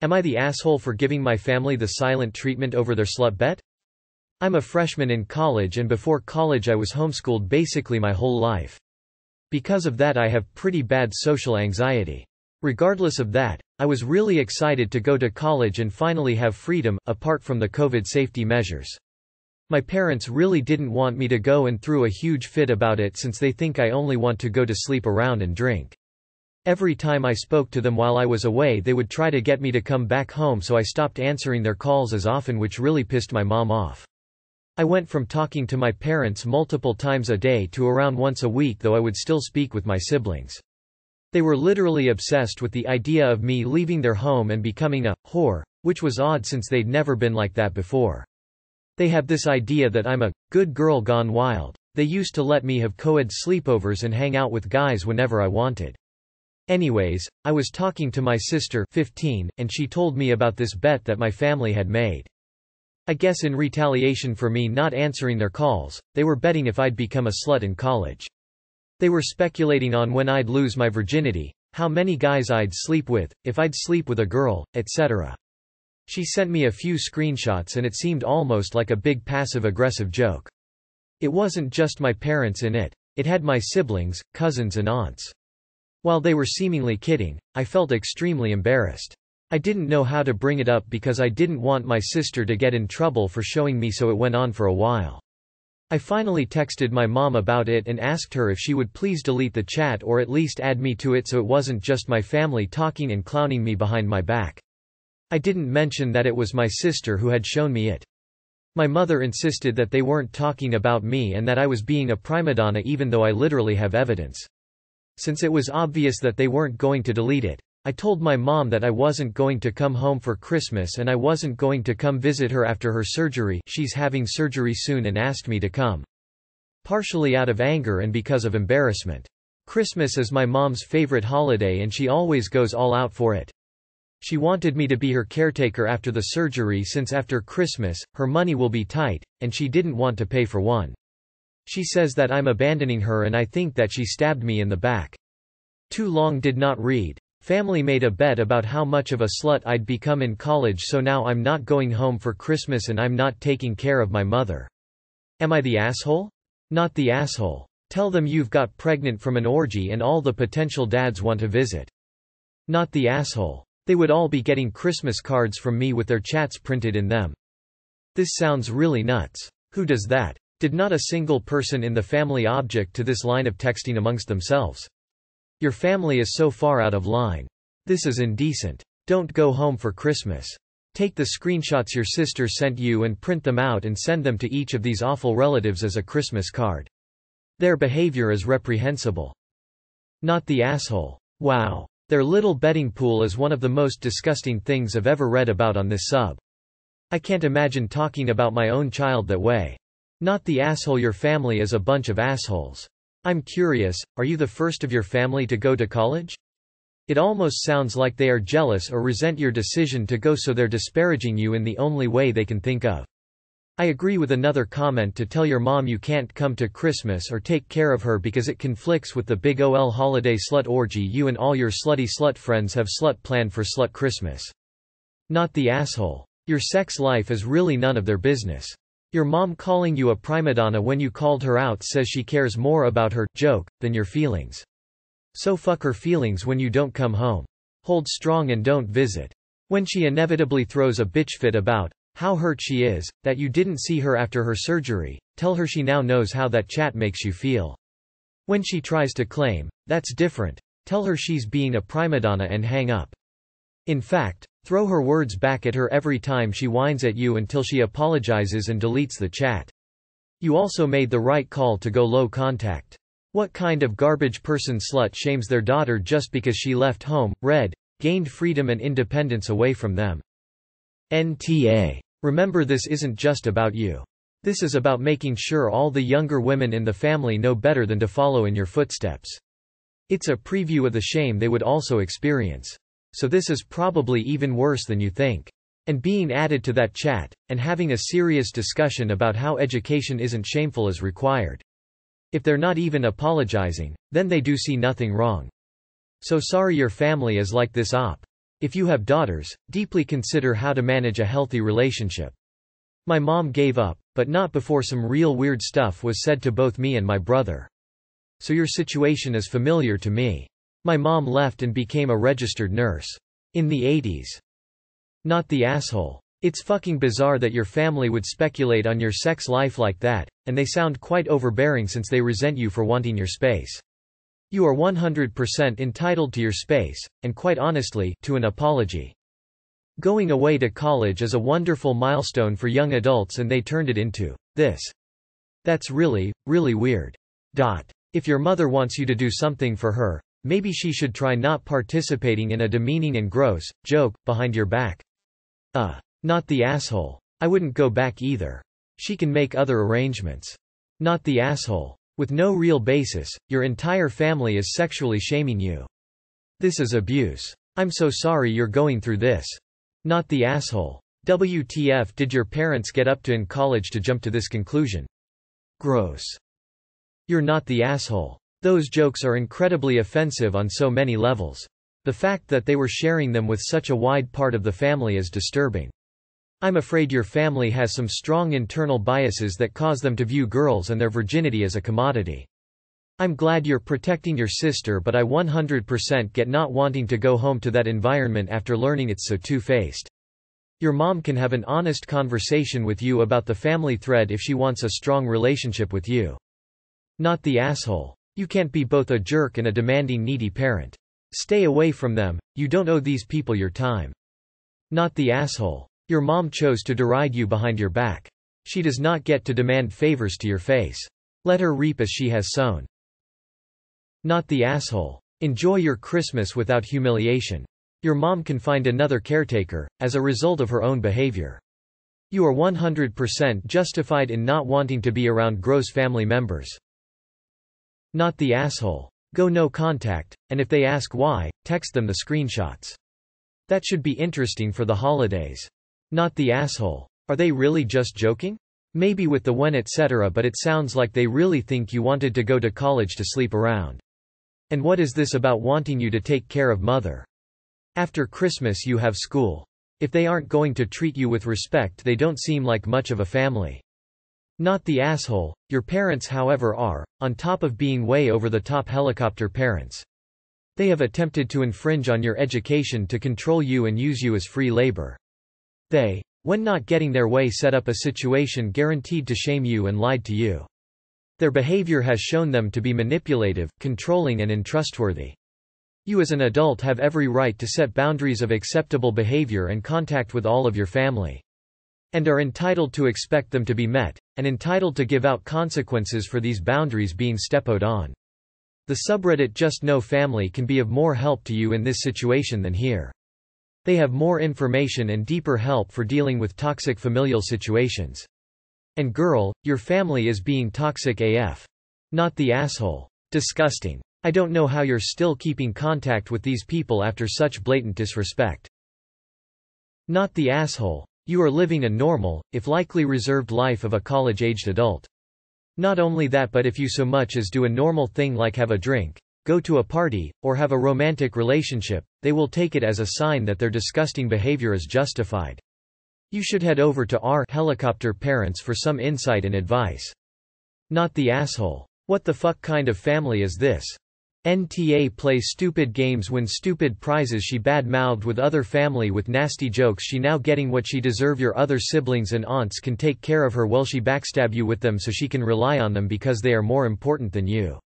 Am I the asshole for giving my family the silent treatment over their slut bet? I'm a freshman in college and before college I was homeschooled basically my whole life. Because of that I have pretty bad social anxiety. Regardless of that, I was really excited to go to college and finally have freedom, apart from the COVID safety measures. My parents really didn't want me to go and threw a huge fit about it since they think I only want to go to sleep around and drink. Every time I spoke to them while I was away they would try to get me to come back home so I stopped answering their calls as often which really pissed my mom off. I went from talking to my parents multiple times a day to around once a week though I would still speak with my siblings. They were literally obsessed with the idea of me leaving their home and becoming a whore, which was odd since they'd never been like that before. They have this idea that I'm a good girl gone wild. They used to let me have co-ed sleepovers and hang out with guys whenever I wanted. Anyways, I was talking to my sister 15, and she told me about this bet that my family had made. I guess in retaliation for me not answering their calls, they were betting if I'd become a slut in college. They were speculating on when I'd lose my virginity, how many guys I'd sleep with, if I'd sleep with a girl, etc. She sent me a few screenshots and it seemed almost like a big passive-aggressive joke. It wasn't just my parents in it. It had my siblings, cousins and aunts. While they were seemingly kidding, I felt extremely embarrassed. I didn't know how to bring it up because I didn't want my sister to get in trouble for showing me so it went on for a while. I finally texted my mom about it and asked her if she would please delete the chat or at least add me to it so it wasn't just my family talking and clowning me behind my back. I didn't mention that it was my sister who had shown me it. My mother insisted that they weren't talking about me and that I was being a primadonna even though I literally have evidence. Since it was obvious that they weren't going to delete it, I told my mom that I wasn't going to come home for Christmas and I wasn't going to come visit her after her surgery she's having surgery soon and asked me to come. Partially out of anger and because of embarrassment. Christmas is my mom's favorite holiday and she always goes all out for it. She wanted me to be her caretaker after the surgery since after Christmas, her money will be tight, and she didn't want to pay for one. She says that I'm abandoning her and I think that she stabbed me in the back. Too long did not read. Family made a bet about how much of a slut I'd become in college so now I'm not going home for Christmas and I'm not taking care of my mother. Am I the asshole? Not the asshole. Tell them you've got pregnant from an orgy and all the potential dads want to visit. Not the asshole. They would all be getting Christmas cards from me with their chats printed in them. This sounds really nuts. Who does that? Did not a single person in the family object to this line of texting amongst themselves? Your family is so far out of line. This is indecent. Don't go home for Christmas. Take the screenshots your sister sent you and print them out and send them to each of these awful relatives as a Christmas card. Their behavior is reprehensible. Not the asshole. Wow. Their little betting pool is one of the most disgusting things I've ever read about on this sub. I can't imagine talking about my own child that way. Not the asshole your family is a bunch of assholes. I'm curious, are you the first of your family to go to college? It almost sounds like they are jealous or resent your decision to go so they're disparaging you in the only way they can think of. I agree with another comment to tell your mom you can't come to Christmas or take care of her because it conflicts with the big OL holiday slut orgy you and all your slutty slut friends have slut planned for slut Christmas. Not the asshole. Your sex life is really none of their business. Your mom calling you a primadonna when you called her out says she cares more about her joke than your feelings. So fuck her feelings when you don't come home. Hold strong and don't visit. When she inevitably throws a bitch fit about how hurt she is, that you didn't see her after her surgery, tell her she now knows how that chat makes you feel. When she tries to claim, that's different, tell her she's being a primadonna and hang up. In fact, Throw her words back at her every time she whines at you until she apologizes and deletes the chat. You also made the right call to go low contact. What kind of garbage person slut shames their daughter just because she left home, read, gained freedom and independence away from them? NTA. Remember this isn't just about you. This is about making sure all the younger women in the family know better than to follow in your footsteps. It's a preview of the shame they would also experience so this is probably even worse than you think. And being added to that chat, and having a serious discussion about how education isn't shameful is required. If they're not even apologizing, then they do see nothing wrong. So sorry your family is like this op. If you have daughters, deeply consider how to manage a healthy relationship. My mom gave up, but not before some real weird stuff was said to both me and my brother. So your situation is familiar to me. My mom left and became a registered nurse. In the 80s. Not the asshole. It's fucking bizarre that your family would speculate on your sex life like that, and they sound quite overbearing since they resent you for wanting your space. You are 100% entitled to your space, and quite honestly, to an apology. Going away to college is a wonderful milestone for young adults and they turned it into this. That's really, really weird. Dot. If your mother wants you to do something for her, maybe she should try not participating in a demeaning and gross joke behind your back. Uh. Not the asshole. I wouldn't go back either. She can make other arrangements. Not the asshole. With no real basis, your entire family is sexually shaming you. This is abuse. I'm so sorry you're going through this. Not the asshole. WTF did your parents get up to in college to jump to this conclusion? Gross. You're not the asshole. Those jokes are incredibly offensive on so many levels. The fact that they were sharing them with such a wide part of the family is disturbing. I'm afraid your family has some strong internal biases that cause them to view girls and their virginity as a commodity. I'm glad you're protecting your sister but I 100% get not wanting to go home to that environment after learning it's so two-faced. Your mom can have an honest conversation with you about the family thread if she wants a strong relationship with you. Not the asshole. You can't be both a jerk and a demanding needy parent. Stay away from them, you don't owe these people your time. Not the asshole. Your mom chose to deride you behind your back. She does not get to demand favors to your face. Let her reap as she has sown. Not the asshole. Enjoy your Christmas without humiliation. Your mom can find another caretaker, as a result of her own behavior. You are 100% justified in not wanting to be around gross family members. Not the asshole. Go no contact, and if they ask why, text them the screenshots. That should be interesting for the holidays. Not the asshole. Are they really just joking? Maybe with the when etc but it sounds like they really think you wanted to go to college to sleep around. And what is this about wanting you to take care of mother? After Christmas you have school. If they aren't going to treat you with respect they don't seem like much of a family. Not the asshole, your parents however are, on top of being way over the top helicopter parents. They have attempted to infringe on your education to control you and use you as free labor. They, when not getting their way set up a situation guaranteed to shame you and lied to you. Their behavior has shown them to be manipulative, controlling and untrustworthy. You as an adult have every right to set boundaries of acceptable behavior and contact with all of your family. And are entitled to expect them to be met, and entitled to give out consequences for these boundaries being stepped on. The subreddit Just No Family can be of more help to you in this situation than here. They have more information and deeper help for dealing with toxic familial situations. And girl, your family is being toxic AF. Not the asshole. Disgusting. I don't know how you're still keeping contact with these people after such blatant disrespect. Not the asshole. You are living a normal, if likely reserved life of a college-aged adult. Not only that but if you so much as do a normal thing like have a drink, go to a party, or have a romantic relationship, they will take it as a sign that their disgusting behavior is justified. You should head over to our helicopter parents for some insight and advice. Not the asshole. What the fuck kind of family is this? NTA play stupid games win stupid prizes she bad-mouthed with other family with nasty jokes she now getting what she deserve your other siblings and aunts can take care of her while she backstab you with them so she can rely on them because they are more important than you.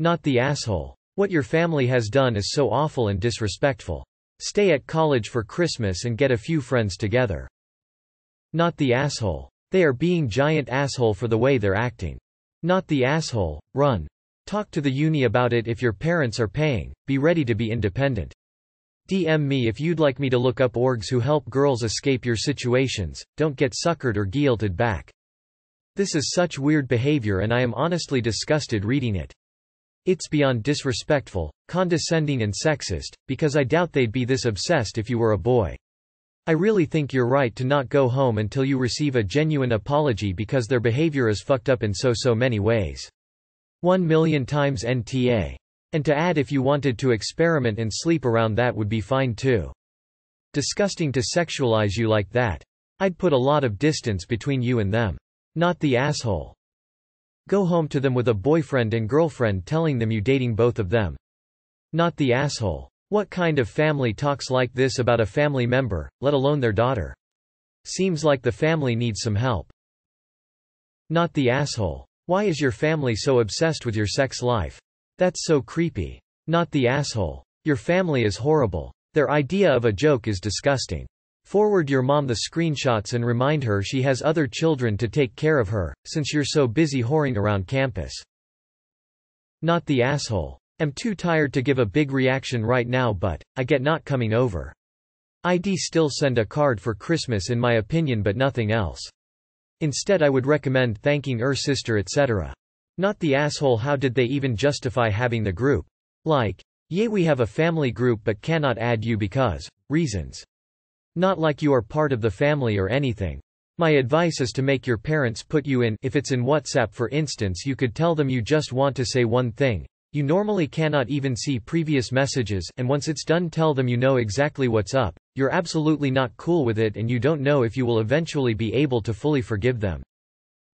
Not the asshole. What your family has done is so awful and disrespectful. Stay at college for Christmas and get a few friends together. Not the asshole. They are being giant asshole for the way they're acting. Not the asshole, run. Talk to the uni about it if your parents are paying, be ready to be independent. DM me if you'd like me to look up orgs who help girls escape your situations, don't get suckered or guilted back. This is such weird behavior and I am honestly disgusted reading it. It's beyond disrespectful, condescending and sexist, because I doubt they'd be this obsessed if you were a boy. I really think you're right to not go home until you receive a genuine apology because their behavior is fucked up in so so many ways. 1 million times NTA. And to add if you wanted to experiment and sleep around that would be fine too. Disgusting to sexualize you like that. I'd put a lot of distance between you and them. Not the asshole. Go home to them with a boyfriend and girlfriend telling them you dating both of them. Not the asshole. What kind of family talks like this about a family member, let alone their daughter? Seems like the family needs some help. Not the asshole. Why is your family so obsessed with your sex life? That's so creepy. Not the asshole. Your family is horrible. Their idea of a joke is disgusting. Forward your mom the screenshots and remind her she has other children to take care of her, since you're so busy whoring around campus. Not the asshole. Am too tired to give a big reaction right now but, I get not coming over. I'd still send a card for Christmas in my opinion but nothing else. Instead I would recommend thanking her sister etc. Not the asshole how did they even justify having the group? Like, yeah we have a family group but cannot add you because, reasons. Not like you are part of the family or anything. My advice is to make your parents put you in if it's in WhatsApp for instance you could tell them you just want to say one thing. You normally cannot even see previous messages and once it's done tell them you know exactly what's up, you're absolutely not cool with it and you don't know if you will eventually be able to fully forgive them.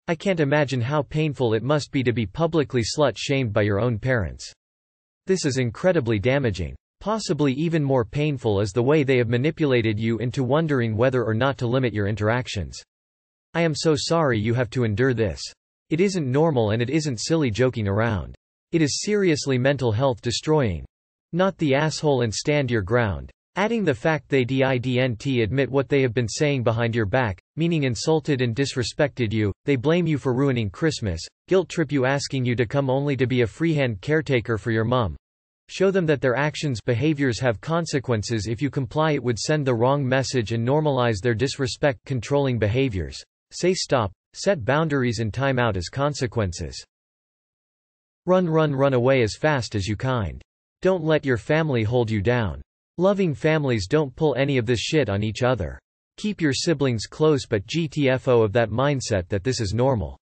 I can't imagine how painful it must be to be publicly slut-shamed by your own parents. This is incredibly damaging. Possibly even more painful is the way they have manipulated you into wondering whether or not to limit your interactions. I am so sorry you have to endure this. It isn't normal and it isn't silly joking around. It is seriously mental health destroying. Not the asshole and stand your ground. Adding the fact they didn't admit what they have been saying behind your back, meaning insulted and disrespected you, they blame you for ruining Christmas, guilt trip you asking you to come only to be a freehand caretaker for your mum, Show them that their actions behaviors have consequences if you comply it would send the wrong message and normalize their disrespect controlling behaviors. Say stop, set boundaries and time out as consequences. Run run run away as fast as you kind. Don't let your family hold you down. Loving families don't pull any of this shit on each other. Keep your siblings close but GTFO of that mindset that this is normal.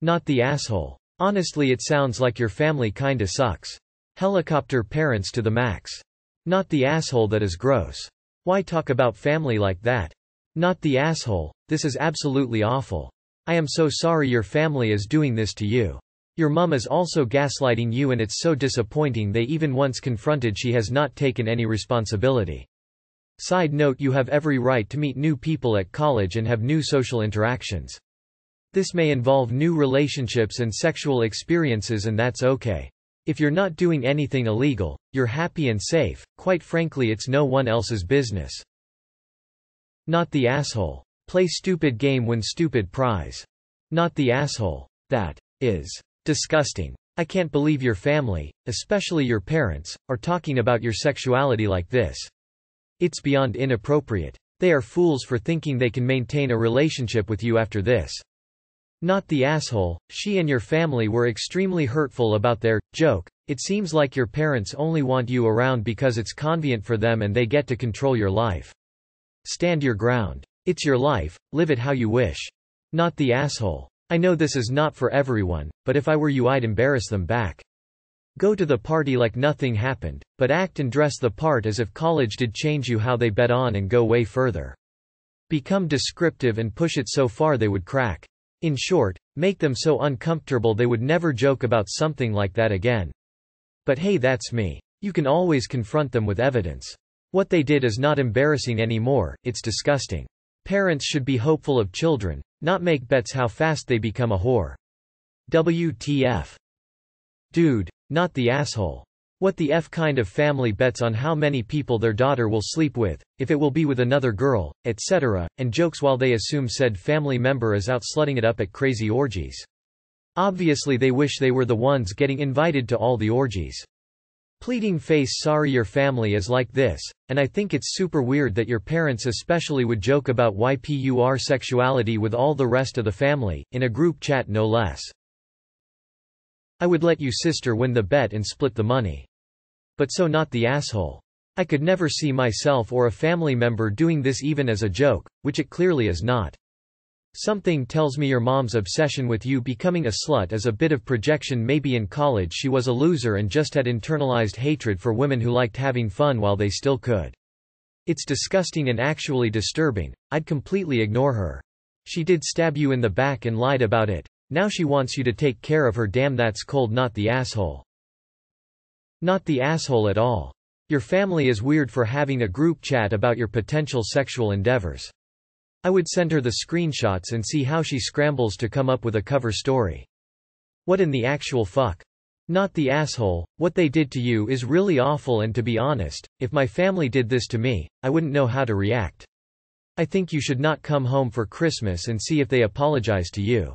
Not the asshole. Honestly it sounds like your family kinda sucks. Helicopter parents to the max. Not the asshole that is gross. Why talk about family like that? Not the asshole, this is absolutely awful. I am so sorry your family is doing this to you. Your mum is also gaslighting you and it's so disappointing they even once confronted she has not taken any responsibility. Side note you have every right to meet new people at college and have new social interactions. This may involve new relationships and sexual experiences and that's okay. If you're not doing anything illegal, you're happy and safe, quite frankly it's no one else's business. Not the asshole. Play stupid game win stupid prize. Not the asshole. That is disgusting. I can't believe your family, especially your parents, are talking about your sexuality like this. It's beyond inappropriate. They are fools for thinking they can maintain a relationship with you after this. Not the asshole, she and your family were extremely hurtful about their joke. It seems like your parents only want you around because it's convenient for them and they get to control your life. Stand your ground. It's your life, live it how you wish. Not the asshole. I know this is not for everyone, but if I were you I'd embarrass them back. Go to the party like nothing happened, but act and dress the part as if college did change you how they bet on and go way further. Become descriptive and push it so far they would crack. In short, make them so uncomfortable they would never joke about something like that again. But hey that's me. You can always confront them with evidence. What they did is not embarrassing anymore, it's disgusting. Parents should be hopeful of children, not make bets how fast they become a whore. WTF. Dude, not the asshole. What the F kind of family bets on how many people their daughter will sleep with, if it will be with another girl, etc., and jokes while they assume said family member is out slutting it up at crazy orgies. Obviously they wish they were the ones getting invited to all the orgies. Pleading face sorry your family is like this, and I think it's super weird that your parents especially would joke about YPUR sexuality with all the rest of the family, in a group chat no less. I would let you sister win the bet and split the money. But so not the asshole. I could never see myself or a family member doing this even as a joke, which it clearly is not. Something tells me your mom's obsession with you becoming a slut is a bit of projection maybe in college she was a loser and just had internalized hatred for women who liked having fun while they still could. It's disgusting and actually disturbing, I'd completely ignore her. She did stab you in the back and lied about it. Now she wants you to take care of her damn that's cold not the asshole. Not the asshole at all. Your family is weird for having a group chat about your potential sexual endeavors. I would send her the screenshots and see how she scrambles to come up with a cover story. What in the actual fuck? Not the asshole, what they did to you is really awful and to be honest, if my family did this to me, I wouldn't know how to react. I think you should not come home for Christmas and see if they apologize to you.